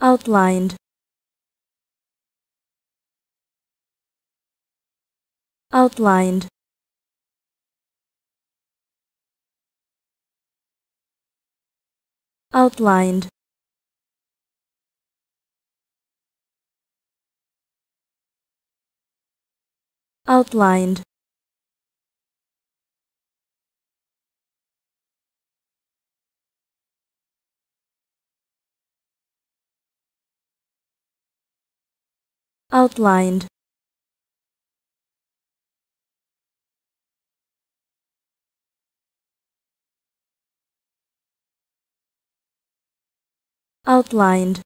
outlined. Outlined. Outlined. Outlined outlined. Outlined